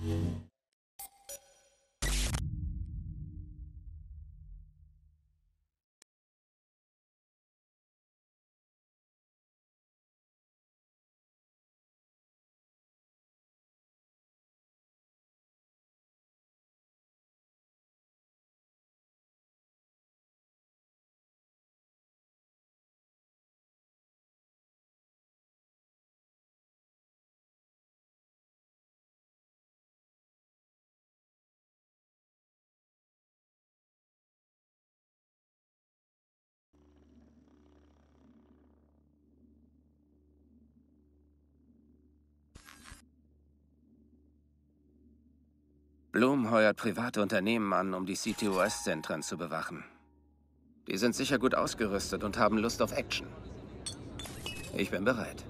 Yeah. Blum heuert private Unternehmen an, um die CTOS-Zentren zu bewachen. Die sind sicher gut ausgerüstet und haben Lust auf Action. Ich bin bereit.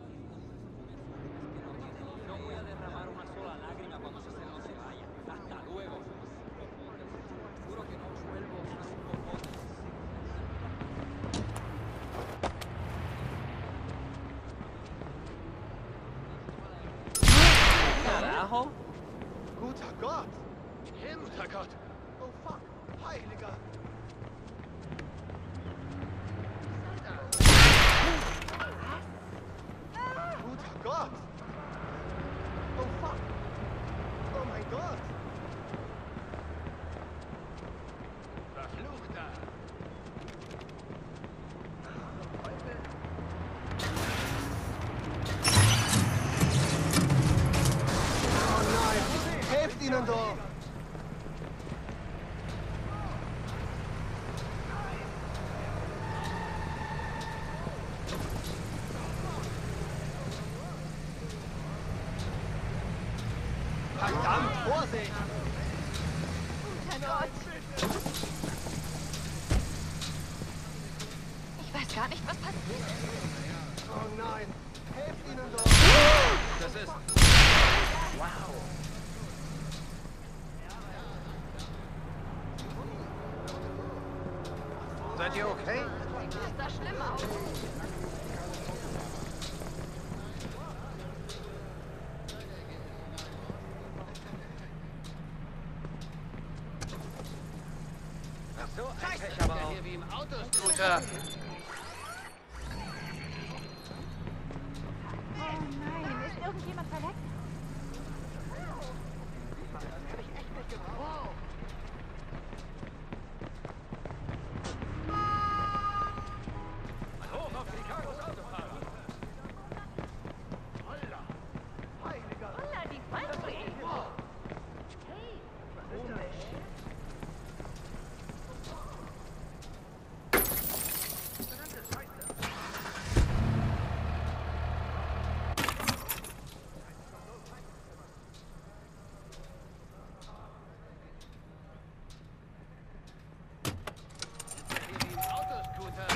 Nothing. Aber auch. Hier wie im Autoscooter. Oh nein, ist irgendjemand verletzt? Holla, die Fallbrille. Hey, komisch. Hier wie im Autoscooter.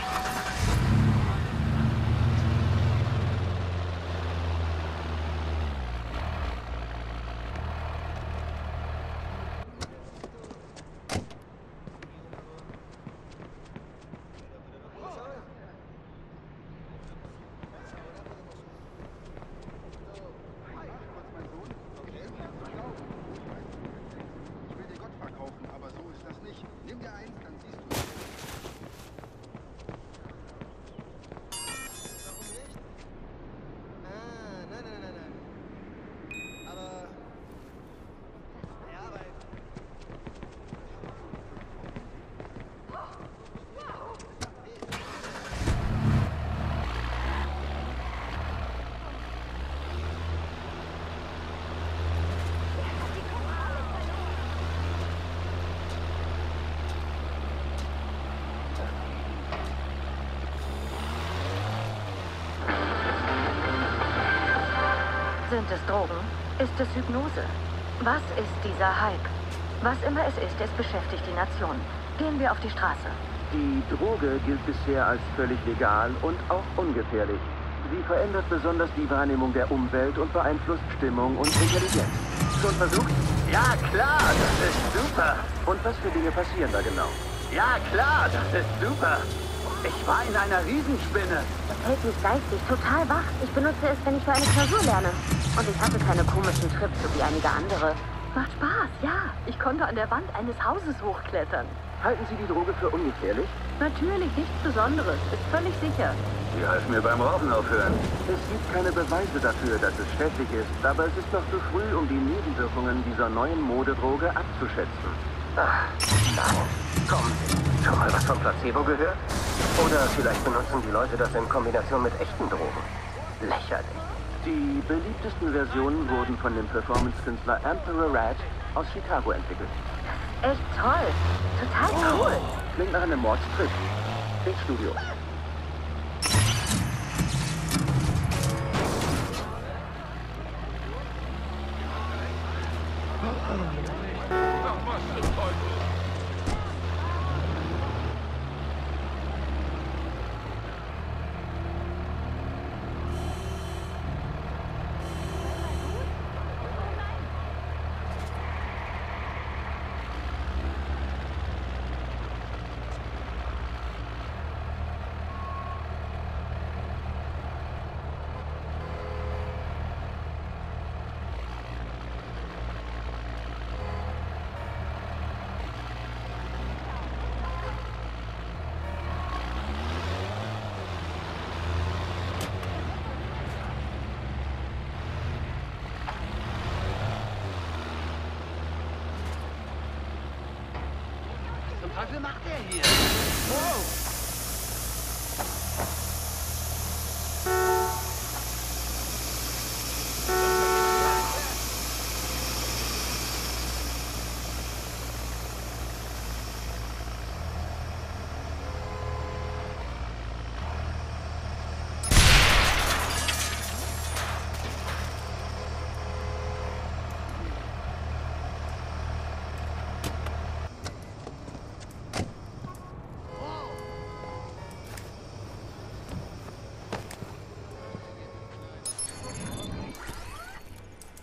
Ich will dir Gott verkaufen, aber so ist das nicht. Nimm dir eins, dann siehst du. Warum nicht? Ah, nein, nein, nein, nein. Aber... Ja, weil... Sind es Drogen? Ist es Hypnose? Was ist dieser Hype? Was immer es ist, es beschäftigt die Nation. Gehen wir auf die Straße. Die Droge gilt bisher als völlig legal und auch ungefährlich. Sie verändert besonders die Wahrnehmung der Umwelt und beeinflusst Stimmung und Intelligenz. Schon versucht? Ja, klar, das ist super. Und was für Dinge passieren da genau? Ja, klar, das ist super. Ich war in einer Riesenspinne. Das hält mich geistig total wach. Ich benutze es, wenn ich für eine Klausur lerne. Und ich hatte keine komischen Trips, so wie einige andere. Macht Spaß, ja. Ich konnte an der Wand eines Hauses hochklettern. Halten Sie die Droge für ungefährlich? Natürlich nichts Besonderes. Ist völlig sicher. Sie halfen mir beim Rauchen aufhören. Es gibt keine Beweise dafür, dass es schädlich ist, aber es ist noch zu früh, um die Nebenwirkungen dieser neuen Modedroge abzuschätzen. Ach, nein. Komm, schon mal was von Placebo gehört? Oder vielleicht benutzen die Leute das in Kombination mit echten Drogen. Lächerlich. Die beliebtesten Versionen wurden von dem Performance-Künstler Emperor Rat aus Chicago entwickelt. Echt toll. Total cool. Klingt nach einem Mordstrip. Ins Studio. Zum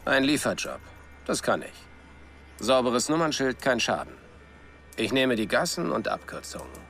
Ein Lieferjob. Das kann ich. Sauberes Nummernschild, kein Schaden. Ich nehme die Gassen und Abkürzungen.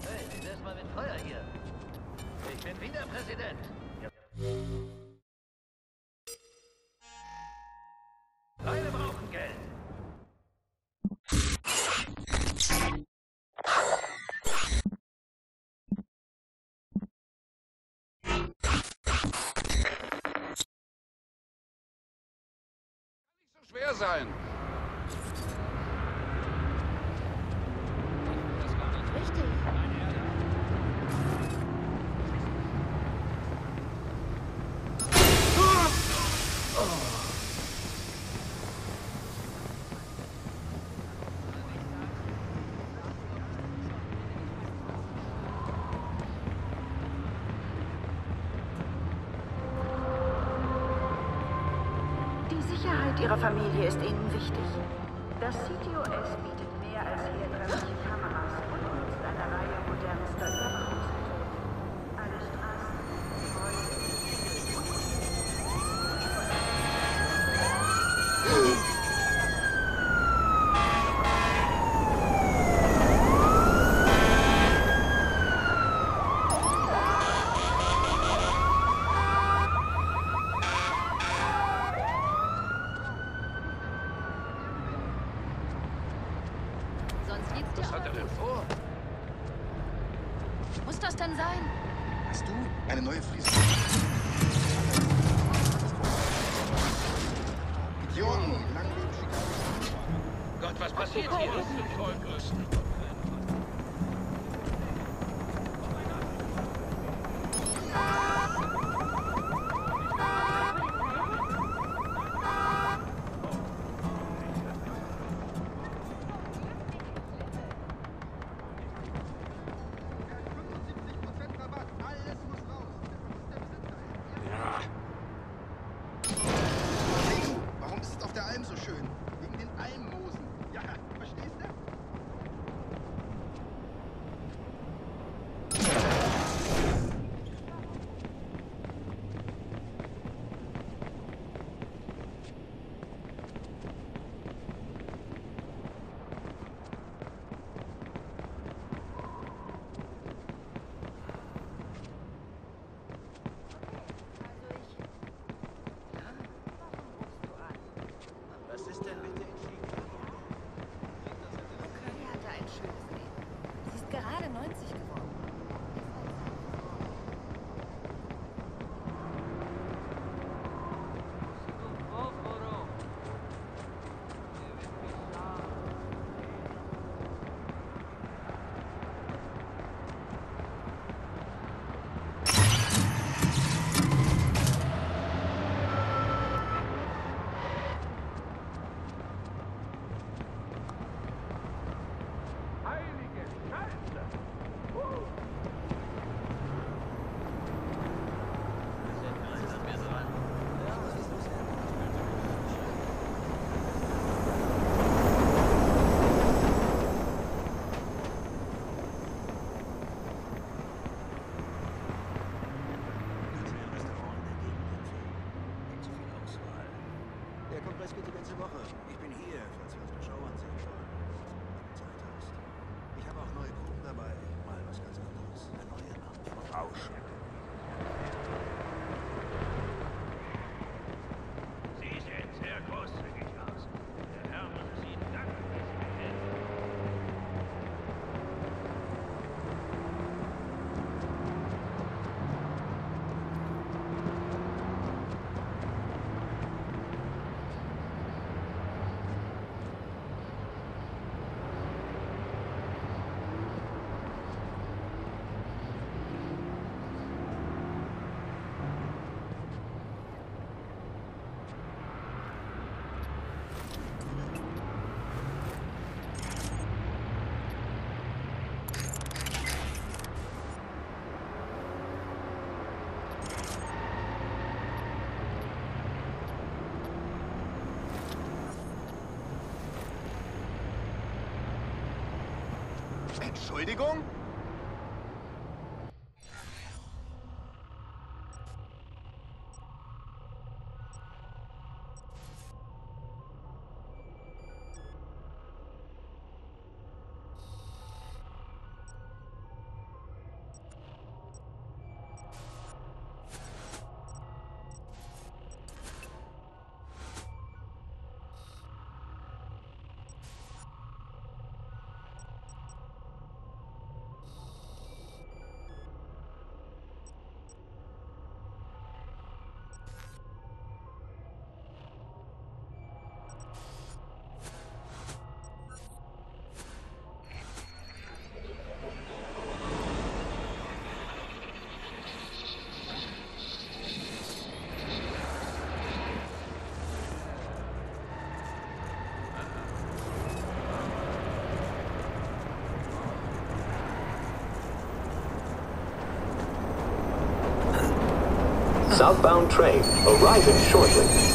Hey, erstmal mit Feuer hier. Ich bin wieder Präsident. schwer sein. Ihrer Familie ist Ihnen wichtig. Das CTOS bietet Entschuldigung? Southbound train arriving shortly.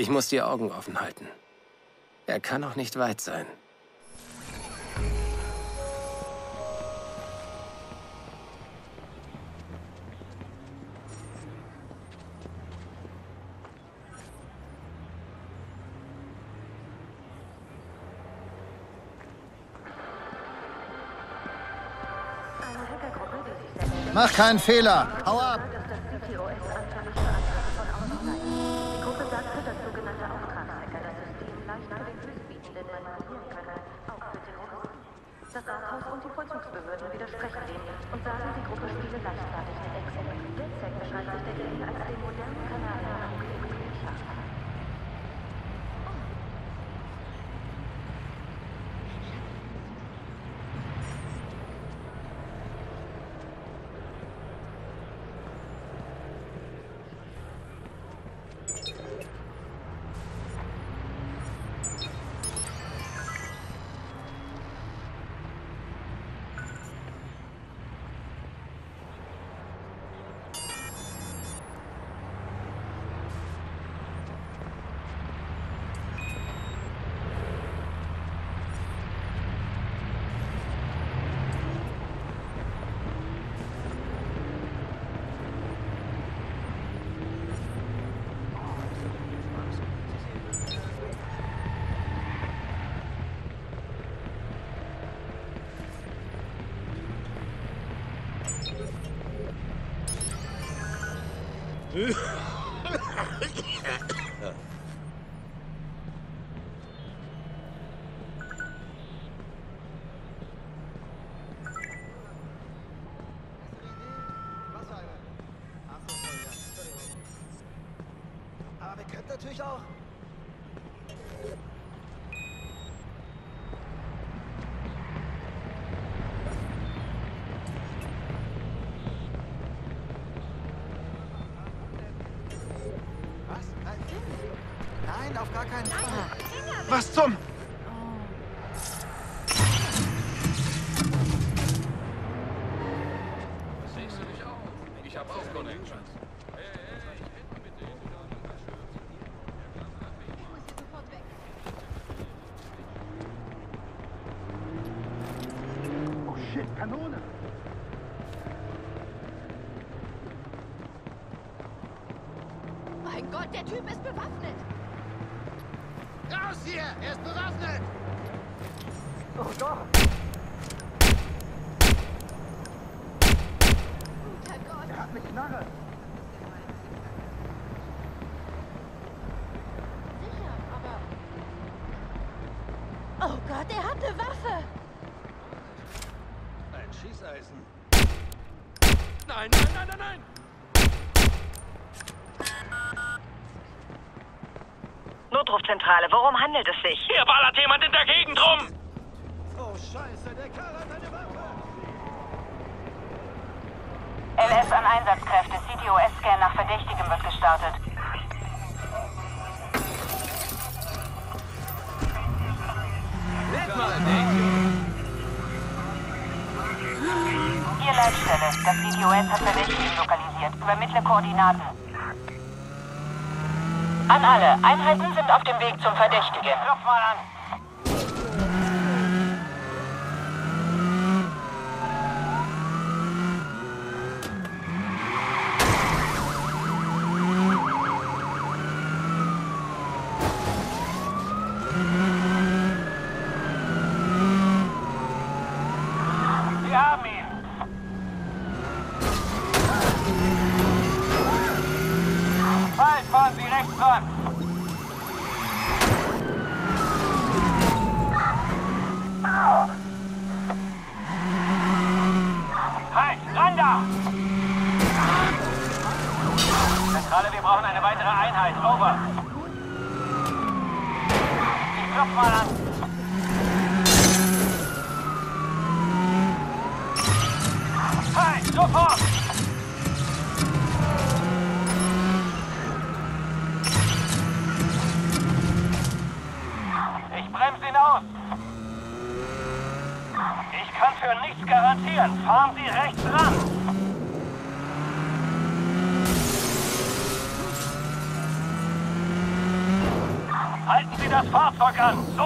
Ich muss die Augen offen halten. Er kann auch nicht weit sein. Mach keinen Fehler! Hau ab! Vollzugsbehörden widersprechen dem und sagen, die Gruppe spiele leichtfertig mit Exec. DedSec beschreibt sich dagegen als den modernen Kanal natürlich auch. Was? Nein, auf gar keinen Fall. Was zum... Der Typ ist bewaffnet. Raus hier! Er ist bewaffnet! Oh Gott! Guter Gott! Er hat eine Knarre! Hier Leitstelle. Das Video hat Verdächtigen lokalisiert. Übermittle Koordinaten. An alle. Einheiten sind auf dem Weg zum Verdächtigen. Ruf mal an. gun.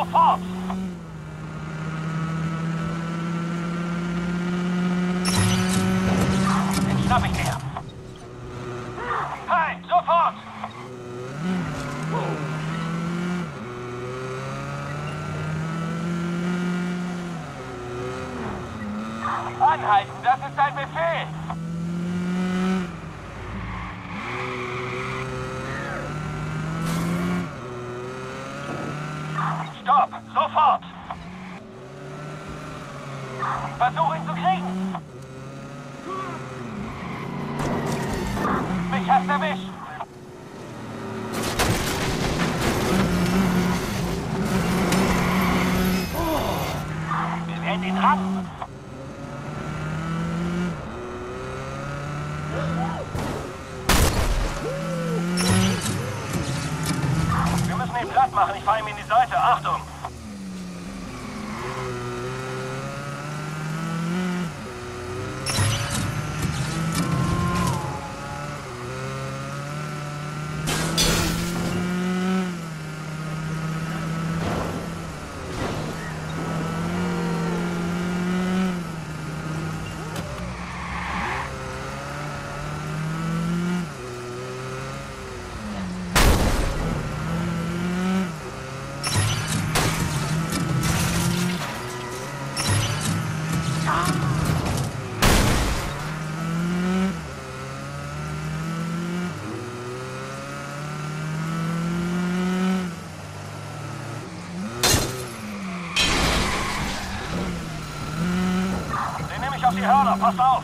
Hörner, passt auf!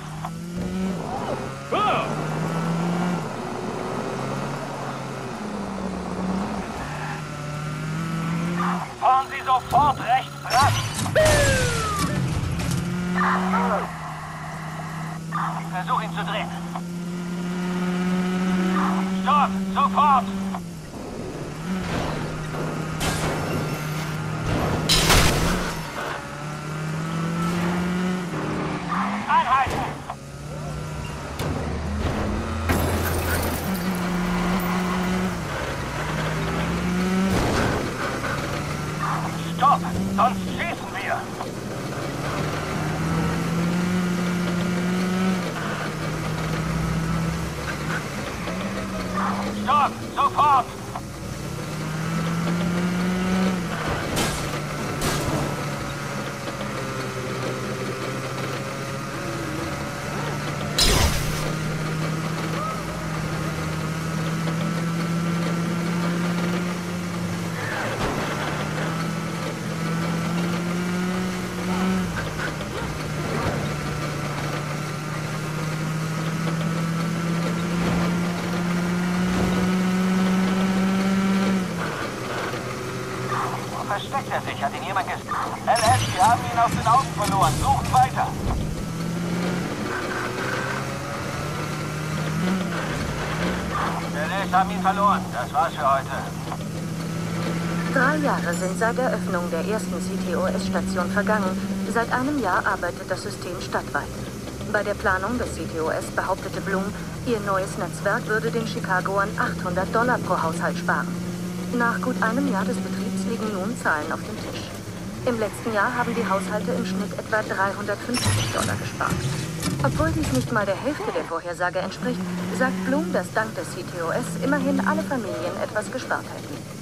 Ah! Das war's für heute. Drei Jahre sind seit Eröffnung der ersten CTOS-Station vergangen. Seit einem Jahr arbeitet das System stadtweit. Bei der Planung des CTOS behauptete Bloom, ihr neues Netzwerk würde den Chicagoern 800 Dollar pro Haushalt sparen. Nach gut einem Jahr des Betriebs liegen nun Zahlen auf dem Tisch. Im letzten Jahr haben die Haushalte im Schnitt etwa 350 Dollar gespart. Obwohl dies nicht mal der Hälfte der Vorhersage entspricht, sagt Bloom, dass dank des CTOS immerhin alle Familien etwas gespart hätten.